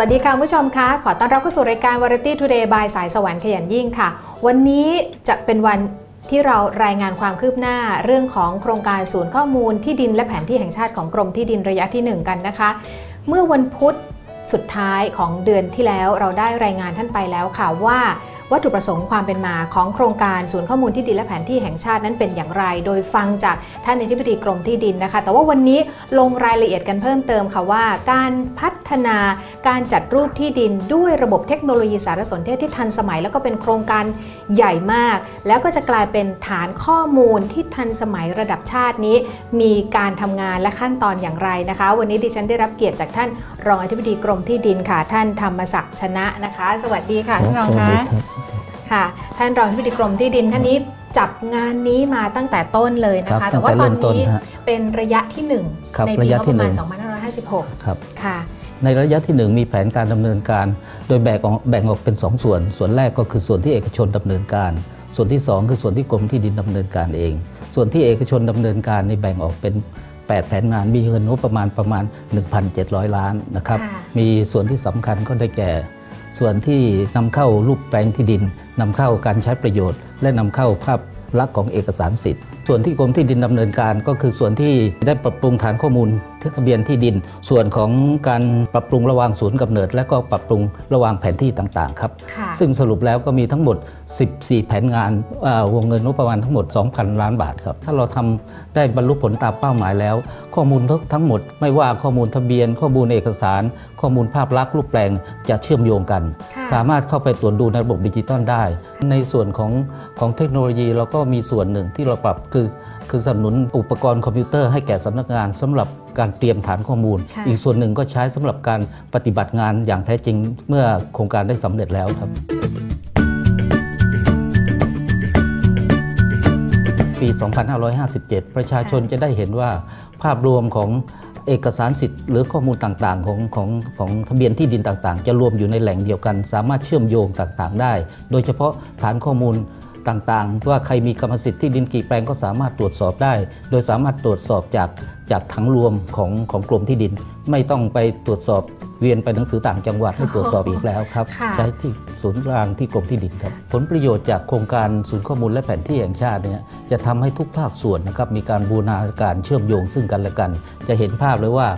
วัสดีค่ะผู้ชมคะ ขอต้อนรับเข้าสู่รายการ Variety Today by สายสวรรค์ขยันยิ่งค่ะ วันนี้จะเป็นวันที่เรารายงานความคืบหน้าเรื่องของโครงการศูนย์ข้อมูลที่ดินและแผนที่แห่งชาติของกรมที่ดินระยะที่ 1 กันนะคะ เมื่อวันพุธสุดท้ายของเดือนที่แล้วเราได้รายงานท่านไปแล้วค่ะว่า วัตถุประสงค์ความเป็นมาของโครงการศูนย์ข้อมูลที่ดินและแผนที่แห่งชาตินั้นเป็นอย่างไร โดยฟังจากท่านอธิบดีกรมที่ดินนะคะ แต่ว่าวันนี้ลงรายละเอียดกันเพิ่มเติมค่ะว่า การพัฒนาการจัดรูปที่ดินด้วยระบบเทคโนโลยีสารสนเทศที่ทันสมัย แล้วก็เป็นโครงการใหญ่มาก แล้วก็จะกลายเป็นฐานข้อมูลที่ทันสมัยระดับชาตินี้ มีการทำงานและขั้นตอนอย่างไรนะคะ วันนี้ดิฉันได้รับเกียรติจากท่านรองอธิบดีกรมที่ดินค่ะ ท่านธรรมศักดิ์ชนะนะคะ สวัสดีค่ะท่านรองคะ ค่ะ ท่านรองที่ปรึกรมที่ดินท่านนี้จับงานนี้มาตั้งแต่ต้นเลยนะครัคะ บแต่ว่าตอนตั้งแต่เริ่มต้นนี้ฮะเป็นระยะที่ ครับ1 ในปีระยะงบที่ประมาณ หนึ่ง 2556 ครับ ค่ะ ในระยะที่1มีแผนการดำเนินการ โดยแบ่งออกแบ่งออกเป็น2ส่วน ส่วนแรกก็คือส่วนที่เอกชนดำเนินการ ส่วนที่2คือส่วนที่กรมที่ดินดำเนินการเอง ส่วนที่เอกชนดำเนินการในแบ่งออกเป็น 8 แผนงานมีเงินงบประมาณประมาณ 1,700 ล้านนะครับ ค่ะ มีส่วนที่สำคัญก็ได้แก่ ส่วนที่นำเข้ารูปแปลงที่ดินนำเข้าการใช้ประโยชน์ และนำเข้าภาพลักษณ์ของเอกสารสิทธิ์ ส่วนที่กรมที่ดินดำเนินการก็คือส่วนที่ได้ปรับปรุงฐานข้อมูลทะเบียนที่ดิน ส่วนของการปรับปรุงระหว่างศูนย์กำเนิด และก็ปรับปรุงระหว่างแผนที่ต่างๆครับค่ะซึ่งสรุปแล้วก็มีทั้งหมด 14 แผนงานอ่าวงเงินงบประมาณทั้งหมด 2,000 ล้านบาทครับ ถ้าเราทำได้บรรลุผลตามเป้าหมายแล้ว ข้อมูลทั้งทั้งหมด ไม่ว่าข้อมูลทะเบียน ข้อมูลเอกสาร ข้อมูลภาพลักษณ์รูปแปลงจะเชื่อมโยงกันค่ะสามารถเข้าไปตรวจดูในระบบดิจิตอลได้ ในส่วนของของเทคโนโลยีเราก็มีส่วนหนึ่งที่เราปรับคือ คือสนับสนุนอุปกรณ์คอมพิวเตอร์ให้แก่สำนักงานสำหรับการเตรียมฐานข้อมูลค่ะอีกส่วนหนึ่งก็ใช้สำหรับการปฏิบัติงานอย่างแท้จริง เมื่อโครงการได้สำเร็จแล้วครับปี 2557 ประชาชนจะได้เห็นว่าภาพรวมของเอกสารสิทธิ์หรือข้อมูลต่างๆ ของของของทะเบียนที่ดินต่างๆ จะรวมอยู่ในแหล่งเดียวกัน สามารถเชื่อมโยงต่างๆ ได้ โดยเฉพาะฐานข้อมูล ต่างๆ ว่าใครมีกรรมสิทธิ์ที่ดินกี่แปลงก็สามารถตรวจสอบได้ โดยสามารถตรวจสอบจากจากทั้งรวมของของกรมที่ดิน ไม่ต้องไปตรวจสอบเวียนไปหนังสือต่างจังหวัดให้ตรวจสอบอีกแล้วครับค่ะใช้ที่ศูนย์กลางที่กรมที่ดินครับ ผลประโยชน์จากโครงการศูนย์ข้อมูลและแผนที่แห่งชาติเนี่ยจะทำให้ทุกภาคส่วนนะครับมีการบูรณาการเชื่อมโยงซึ่งกันและกัน จะเห็นภาพเลยว่า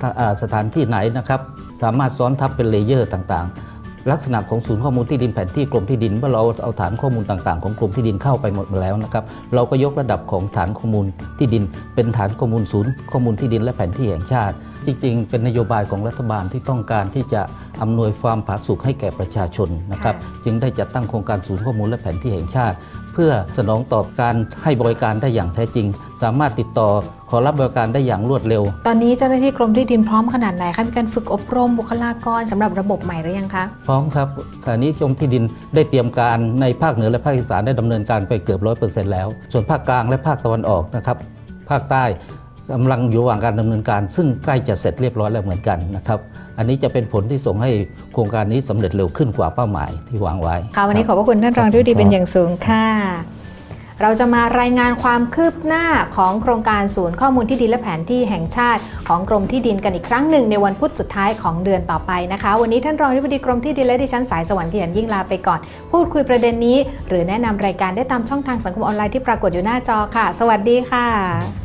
ถ้าอ่าสถานที่ไหนนะครับสามารถซ้อนทับเป็น layer ต่างๆ ลักษณะของศูนย์ข้อมูลที่ดินแผนที่กรมที่ดินเมื่อเราเอาฐานข้อมูลต่างๆ ของกรมที่ดินเข้าไปหมดแล้วนะครับเราก็ยกระดับของฐานข้อมูลที่ดิน เป็นฐานข้อมูลศูนย์ข้อมูลที่ดินและแผนที่แห่งชาติ จริง ๆ เป็นนโยบายของรัฐบาลที่ต้องการที่จะอำนวยความผาสุกให้แก่ประชาชนนะครับค่ะจึงได้จัดตั้งโครงการศูนย์ข้อมูลและแผนที่แห่งชาติ เพื่อสนองตอบการให้บริการได้อย่างแท้จริง สามารถติดต่อขอรับบริการได้อย่างรวดเร็ว ตอนนี้เจ้าหน้าที่กรมที่ดินพร้อมขนาดไหนคะมีการฝึกอบรมบุคลากรสำหรับระบบใหม่หรือยังคะพร้อมครับขณะนี้กรมที่ดินได้เตรียมการในภาคเหนือและภาคอีสานได้ดำเนินการไปเกือบร้อยเปอร์เซ็นต์แล้ว ส่วนภาคกลางและภาคตะวันออกนะครับภาคใต้ กำลังอยู่ระหว่างการดำเนินการ ซึ่งใกล้จะเสร็จเรียบร้อยแล้วเหมือนกันนะครับอันนี้จะเป็นผลที่ส่งให้โครงการนี้สำเร็จเร็วขึ้นกว่าเป้าหมายที่วางไว้ค่ะวันนี้ขอบพระคุณท่านรองที่ดีเป็นอย่างสูงค่ะเราจะมารายงานความคืบหน้าของโครงการศูนย์ข้อมูลที่ดินและแผนที่แห่งชาติ ของกรมที่ดินกันอีกครั้งหนึ่งในวันพุธสุดท้ายของเดือนต่อไปนะคะ วันนี้ท่านรองที่ดีกรมที่ดินและดิฉันสายสวรรค์เทียนยิ่งลาไปก่อน พูดคุยประเด็นนี้ หรือแนะนำรายการได้ตามช่องทางสังคมออนไลน์ที่ปรากฏอยู่หน้าจอค่ะ สวัสดีค่ะ